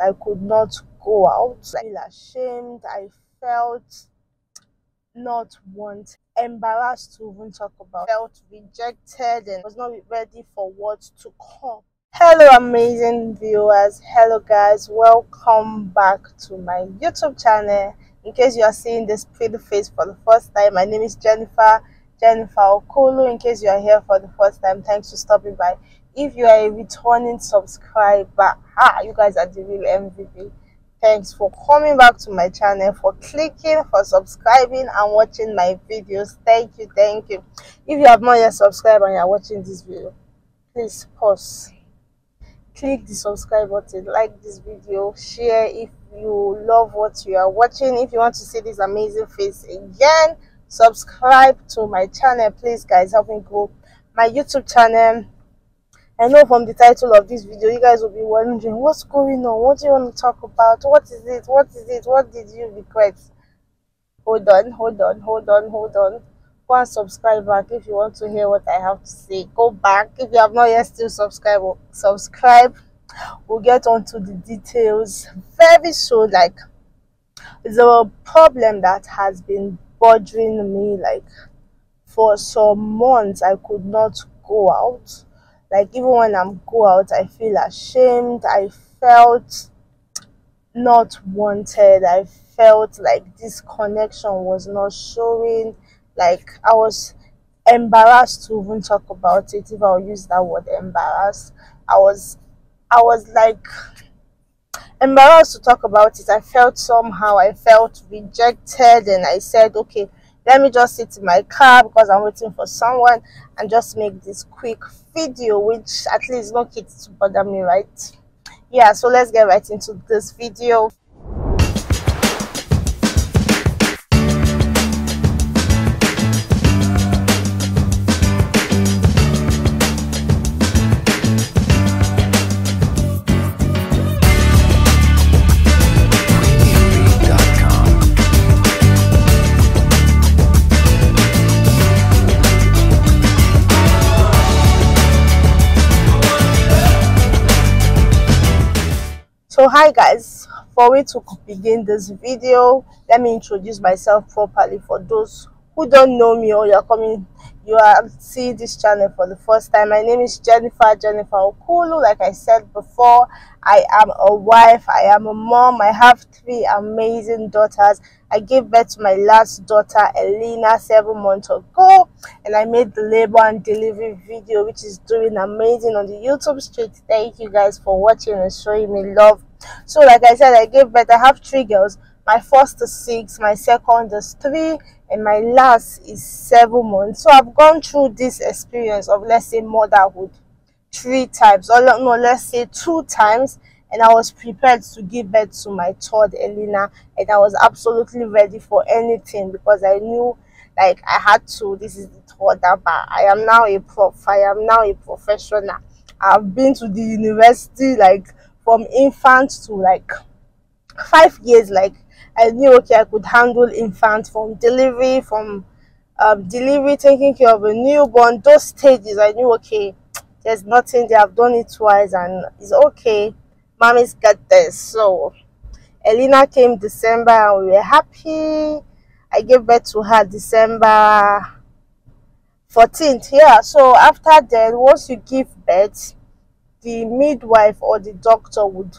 I could not go out. I feel ashamed. I felt not wanted, embarrassed to even talk about, felt rejected, and was not ready for what to come. Hello, amazing viewers. Hello, guys. Welcome back to my YouTube channel. In case you are seeing this pretty face for the first time, my name is Jennifer. Jennifer Okulo. In case you are here for the first time, thanks for stopping by. If you are a returning subscriber, ah, you guys are the real MVP thanks for coming back to my channel for clicking for subscribing and watching my videos. Thank you thank you. If you have not yet subscribed and you are watching this video please pause. Click the subscribe button like this video share if you love what you are watching. If you want to see this amazing face again subscribe to my channel please guys. Help me grow my youtube channel I know from the title of this video, you guys will be wondering what's going on, what do you want to talk about, what is it, what is it, what did you regret? Hold on, hold on, hold on, hold on. Go and subscribe back if you want to hear what I have to say. Go back if you have not yet still subscribe. Oh, subscribe. We'll get on to the details very soon. Like the problem that has been bothering me, like for some months, I could not go out like even when i'm go out i feel ashamed. I felt not wanted. I felt like this connection was not showing. Like i was embarrassed to even talk about it if i'll use that word embarrassed. I was i was like embarrassed to talk about it. I felt somehow i felt rejected and i said okay let me just sit in my car because i'm waiting for someone and just make this quick video which at least no kids to bother me right? Yeah so let's get right into this video hi guys. For me to begin this video let me introduce myself properly for those who don't know me or you're coming you are seeing this channel for the first time. My name is jennifer jennifer okulo. Like i said before i am a wife i am a mom i have three amazing daughters. I gave birth to my last daughter elena seven months ago and i made the labor and delivery video which is doing amazing on the youtube street. Thank you guys for watching and showing me love. So like i said i gave birth i have three girls. My first is six my second is three and my last is seven months. So i've gone through this experience of let's say motherhood three times or no let's say two times and i was prepared to give birth to my third elena and i was absolutely ready for anything because i knew like i had to this is the third but i am now a prof i am now a professional. I've been to the university like from infant to like five years like i knew okay i could handle infant from delivery from um, delivery taking care of a newborn those stages i knew okay there's nothing have done it twice and it's okay. Mommy's got this so elena came december and we were happy. I gave birth to her december 14th yeah. So after that once you give birth the midwife or the doctor would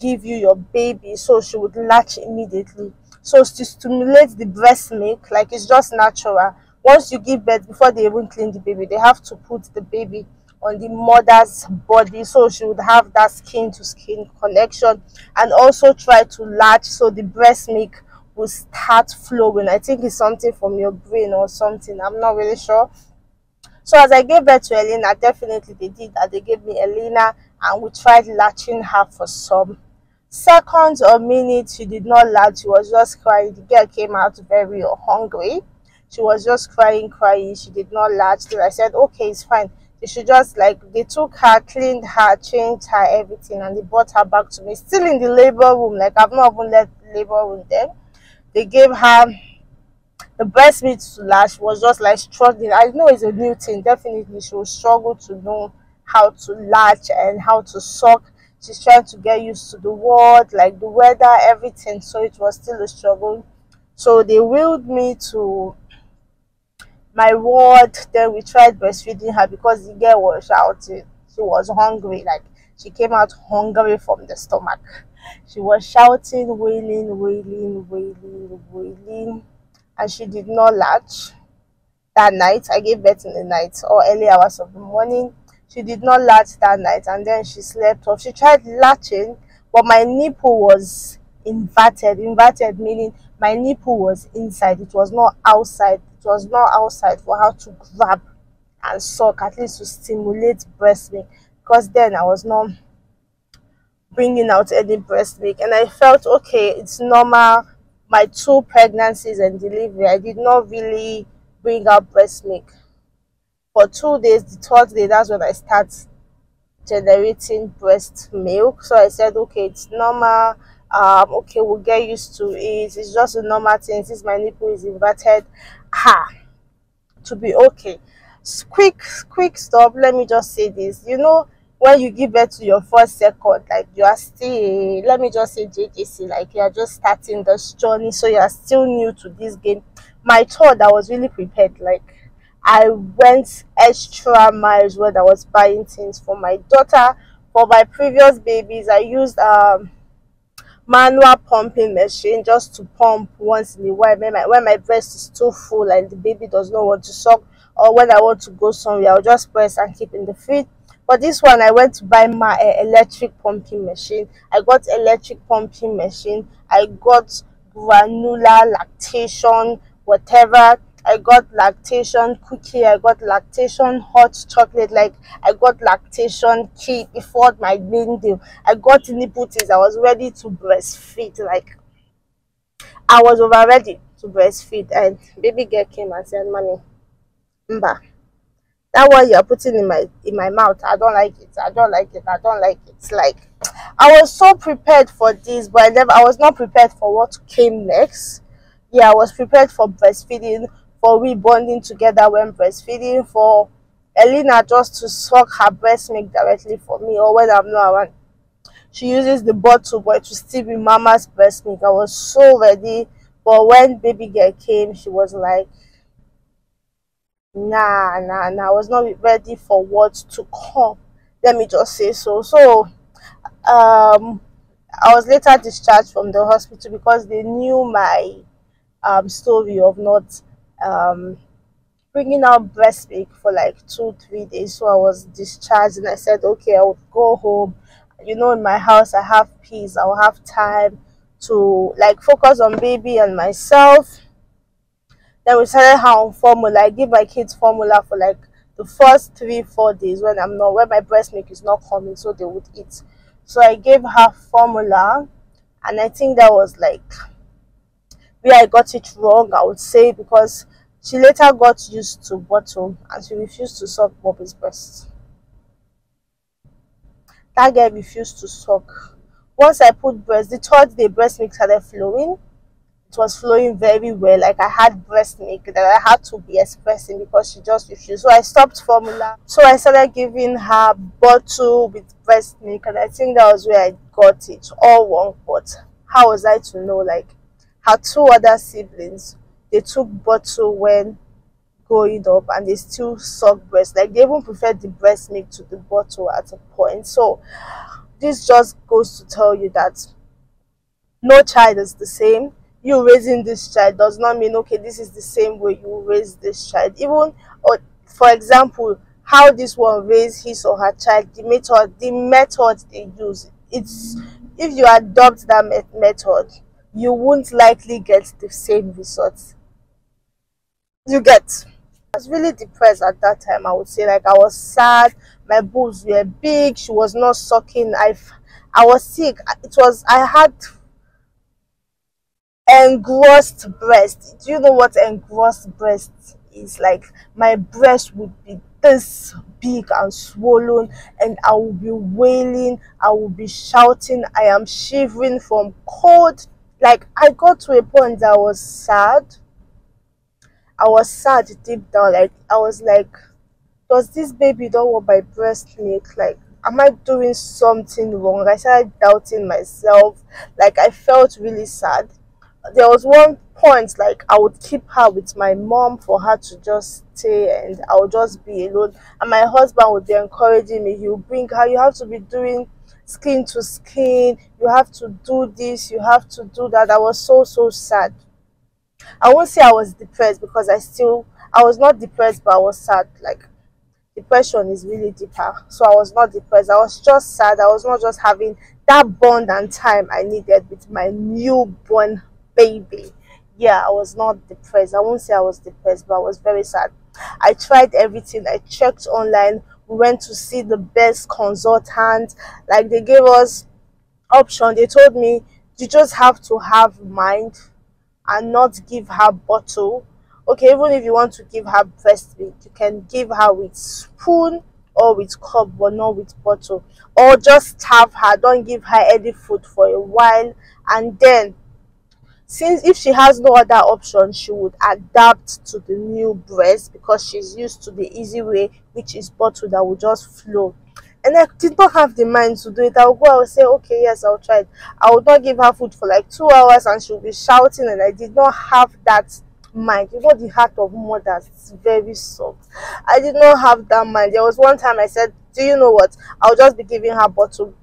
give you your baby so she would latch immediately. So to stimulate the breast milk like it's just natural. Once you give birth before they even clean the baby they have to put the baby on the mother's body so she would have that skin to skin connection and also try to latch so the breast milk will start flowing. I think it's something from your brain or something i'm not really sure. So as I gave birth to Elena, definitely they did that. They gave me Elena and we tried latching her for some seconds or minutes. She did not latch. She was just crying. The girl came out very hungry. She was just crying, crying. She did not latch. So I said, okay, it's fine. They should just like, they took her, cleaned her, changed her, everything. And they brought her back to me. Still in the labor room. Like I've not even left labor room then. They gave her the breast meat to latch was just like struggling. I know it's a new thing. Definitely, she will struggle to know how to latch and how to suck. She's trying to get used to the world like the weather everything. So it was still a struggle. So they wheeled me to my ward. Then we tried breastfeeding her because the girl was shouting. She was hungry like she came out hungry from the stomach. She was shouting wailing wailing wailing wailing. And she did not latch. That night i gave birth in the night or early hours of the morning she did not latch that night and then she slept off. She tried latching but my nipple was inverted. Inverted meaning my nipple was inside. It was not outside. It was not outside for her to grab and suck at least to stimulate breast milk. Because then i was not bringing out any breast milk and i felt okay it's normal. My two pregnancies and delivery i did not really bring out breast milk for two days the third day that's when i start generating breast milk. So i said okay it's normal. Um okay we'll get used to it. It's just a normal thing. Since my nipple is inverted ha to be okay. Quick quick stop. Let me just say this. You know when you give birth to your first second like you are still let me just say jjc like you are just starting this journey. So you are still new to this game. My thought i was really prepared like I went extra miles when I was buying things for my daughter. For my previous babies, I used um manual pumping machine just to pump once in a while when my, when my breast is too full and the baby does not want to suck or when I want to go somewhere, I'll just press and keep in the feed. But this one, I went to buy my uh, electric pumping machine. I got electric pumping machine. I got granular lactation, whatever I got lactation cookie, I got lactation hot chocolate, like I got lactation key before my main deal. I got nipple. I was ready to breastfeed, like I was over ready to breastfeed, and baby girl came and said, "Mommy, mba, that one you're putting in my in my mouth, I don't like it. I don't like it. I don't like it." Like I was so prepared for this, but I never. I was not prepared for what came next. Yeah, I was prepared for breastfeeding for we bonding together when breastfeeding, for Elena just to suck her breast milk directly for me, or when I'm not around. She uses the bottle, but to still be mama's breast milk. I was so ready, but when baby girl came, she was like, nah, nah, nah. I was not ready for what to come. Let me just say so. So, um, I was later discharged from the hospital because they knew my um story of not um, bringing out breast milk for like two three days. So i was discharged and i said okay i would go home. You know in my house i have peace. I'll have time to like focus on baby and myself. Then we started how formula. I give my kids formula for like the first three four days when i'm not when my breast milk is not coming so they would eat. So i gave her formula and i think that was like where I got it wrong, I would say, because she later got used to bottle and she refused to suck Bobby's breast. That girl refused to suck. Once I put breast, the third day breast milk started flowing. It was flowing very well. Like I had breast milk that I had to be expressing because she just refused. So I stopped formula. So I started giving her bottle with breast milk, and I think that was where I got it all wrong. But how was I to know? Like her two other siblings they took bottle when growing up and they still suck breast. Like they even prefer the breast milk to the bottle at a point. So this just goes to tell you that no child is the same. You raising this child does not mean okay this is the same way you raise this child. Even or for example how this one raise his or her child the method the method they use it's if you adopt that method you won't likely get the same results. You get. I was really depressed at that time I would say. Like I was sad. My boobs were big. She was not sucking. I I was sick. It was I had engrossed breast do you know what engrossed breast is? Like my breast would be this big and swollen and I will be wailing. I will be shouting. I am shivering from cold like I got to a point that I was sad. I was sad deep down. Like I was like, does this baby don't want my breast milk? Like am I doing something wrong? I started doubting myself. Like I felt really sad. There was one point like I would keep her with my mom for her to just stay and I would just be alone. And my husband would be encouraging me. He would bring her, you have to be doing skin to skin, you have to do this, you have to do that. I was so so sad. I won't say I was depressed because I still I was not depressed but I was sad. Like depression is really deeper. So I was not depressed. I was just sad. I was not just having that bond and time I needed with my newborn baby. Yeah, I was not depressed. I won't say I was depressed, but I was very sad. I tried everything. I checked online. We went to see the best consultant. Like they gave us option. They told me you just have to have mind and not give her bottle okay even if you want to give her breast milk you can give her with spoon or with cup but not with bottle or just have her don't give her any food for a while and then since if she has no other option she would adapt to the new breast because she's used to the easy way which is bottle that will just flow and I did not have the mind to do it. I'll go, I'll say, okay, yes, I'll try it. I would not give her food for like two hours and she'll be shouting, and I did not have that mind. You know, the heart of mothers is very soft. I did not have that mind. There was one time I said, Do you know what? I'll just be giving her bottle.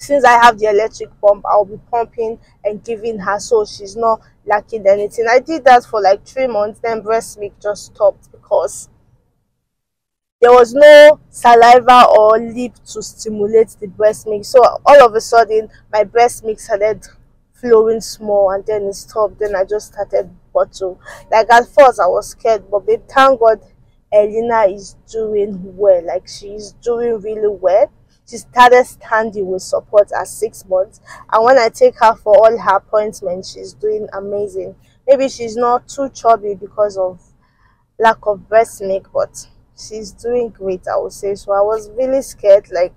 Since I have the electric pump, I'll be pumping and giving her so she's not lacking anything. I did that for like three months, then breast milk just stopped because there was no saliva or lip to stimulate the breast milk. So all of a sudden, my breast milk started flowing small and then it stopped. Then I just started bottle. Like at first, I was scared, but babe, thank God, Elena is doing well. Like she's doing really well. She started standing with support at six months, and when I take her for all her appointments, she's doing amazing. Maybe she's not too chubby because of lack of breast milk, but she's doing great i would say. So i was really scared like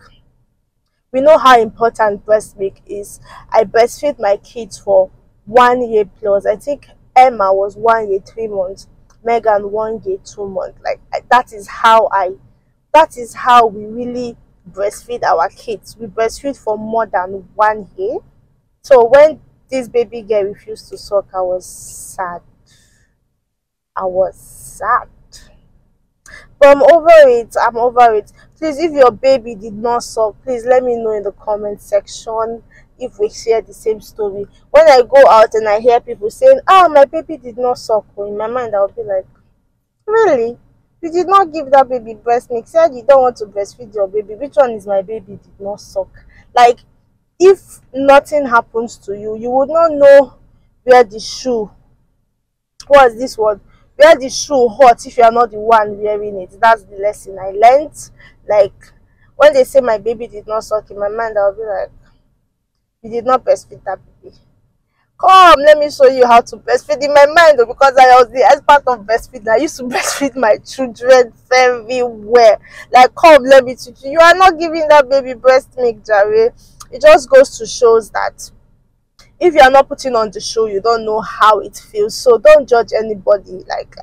we know how important breast milk is. I breastfeed my kids for one year plus. I think emma was one year three months. Megan one year two months. Like that is how i that is how we really breastfeed our kids. We breastfeed for more than one year. So when this baby girl refused to suck i was sad. I was sad. But i'm over it. I'm over it. Please if your baby did not suck please let me know in the comment section if we share the same story. When i go out and i hear people saying oh my baby did not suck oh, in my mind i'll be like really you did not give that baby breast milk. Said you don't want to breastfeed your baby. Which one is my baby? Did not suck. Like if nothing happens to you you would not know where the shoe what's this word? Wear the shoe hot if you are not the one wearing it. That's the lesson i learned. Like when they say my baby did not suck in my mind i'll be like you did not breastfeed that baby come let me show you how to breastfeed. In my mind though, because i was the expert of breastfeeding i used to breastfeed my children very well. Like come let me teach you. You are not giving that baby breast milk Jerry. it just goes to shows that if you are not putting on the show you don't know how it feels. So don't judge anybody. Like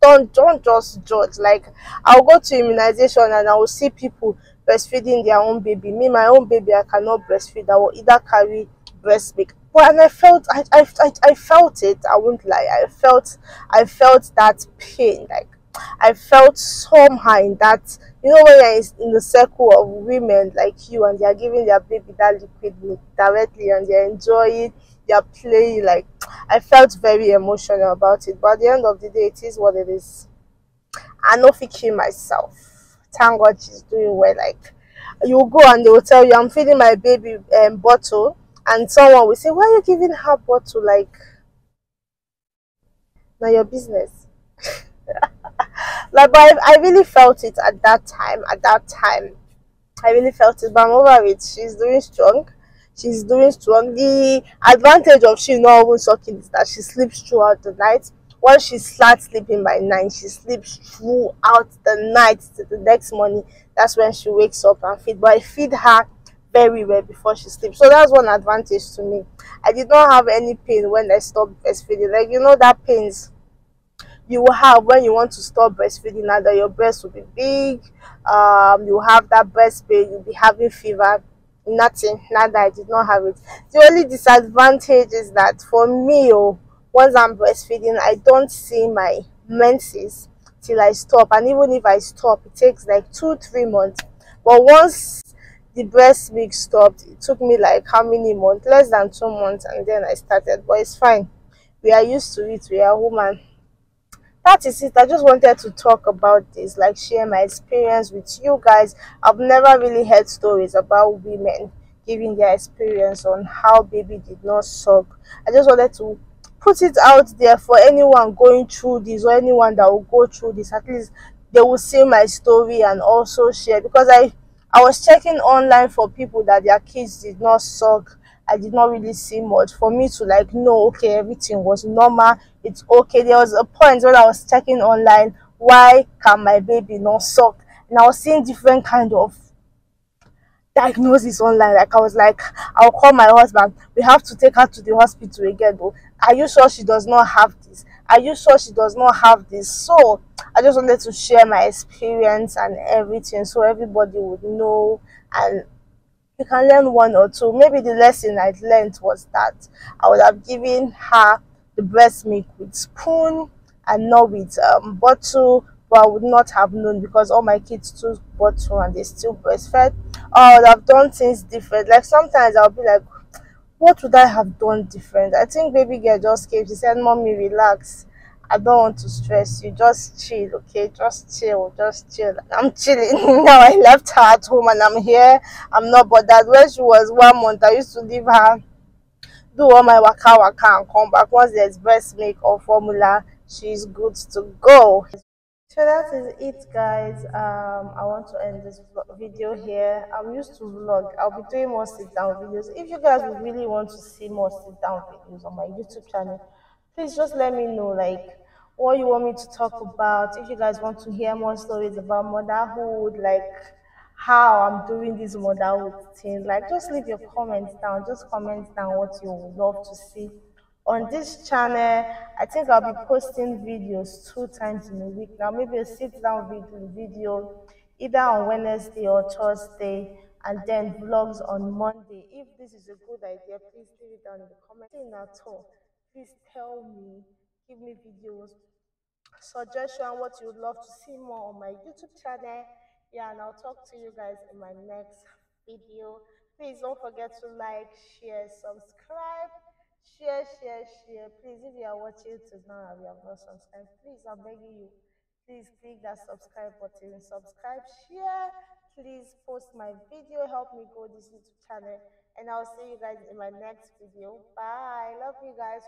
don't don't just judge. Like i'll go to immunization and i will see people breastfeeding their own baby. Me my own baby i cannot breastfeed. I will either carry breast milk but and i felt I, I i i felt it i won't lie i felt i felt that pain like I felt somehow in that, you know, when you're in the circle of women like you and they're giving their baby that liquid directly and they're enjoying, they're playing, like, I felt very emotional about it. But at the end of the day, it is what it is. I know kill myself. Thank God she's doing well. Like, you go and they will tell you, I'm feeding my baby um, bottle, and someone will say, Why are you giving her bottle? Like, now your business. like but I, I really felt it at that time at that time. I really felt it but i'm over it. She's doing strong. She's doing strong. The advantage of she not even sucking is that she sleeps throughout the night. Once she starts sleeping by nine she sleeps throughout the night to the next morning. That's when she wakes up and feed but i feed her very well before she sleeps. So that's one advantage to me. I did not have any pain when i stopped breastfeeding. Like you know that pains you will have when you want to stop breastfeeding now that your breast will be big um you have that breast pain you'll be having fever. Nothing now that i did not have it. The only disadvantage is that for me oh once i'm breastfeeding i don't see my menses till i stop. And even if i stop it takes like two three months. But once the breast milk stopped. It took me like how many months? Less than two months and then i started but it's fine. We are used to it. We are human. That is it. I just wanted to talk about this like share my experience with you guys. I've never really heard stories about women giving their experience on how baby did not suck. I just wanted to put it out there for anyone going through this or anyone that will go through this. At least they will see my story and also share because i i was checking online for people that their kids did not suck. I did not really see much. For me to like know okay everything was normal it's okay. There was a point when I was checking online why can my baby not suck? And I was seeing different kind of diagnosis online. Like I was like I'll call my husband. We have to take her to the hospital again though. Are you sure she does not have this are you sure she does not have this so I just wanted to share my experience and everything so everybody would know and you can learn one or two. Maybe the lesson I learned was that I would have given her the breast milk with spoon and not with um, bottle, but I would not have known because all my kids took bottle and they still breastfed. Or I would have done things different. Like sometimes I'll be like, what would I have done different? I think baby girl just came. She said, Mommy, relax. I don't want to stress you. Just chill, okay? Just chill, just chill. I'm chilling. now I left her at home and I'm here. I'm not bothered. When she was one month, I used to leave her, do all my waka waka and come back. Once there's breast milk or formula, she's good to go. So that is it guys. Um, I want to end this video here. I'm used to vlog. I'll be doing more sit down videos. If you guys would really want to see more sit down videos on my YouTube channel, please just let me know like what you want me to talk about. If you guys want to hear more stories about motherhood, like how I'm doing this motherhood thing, like just leave your comments down. Just comment down what you would love to see on this channel. I think I'll be posting videos two times in a week now. Maybe a sit down video, either on Wednesday or Thursday and then vlogs on Monday. If this is a good idea, please leave it down in the comments. At all, please tell me give me videos suggestion what you would love to see more on my youtube channel yeah and i'll talk to you guys in my next video please don't forget to like share subscribe share share share. Please if you are watching to now and you have not subscribed please i'm begging you please click that subscribe button. Subscribe share please post my video help me grow this youtube channel and i'll see you guys in my next video. Bye. Love you guys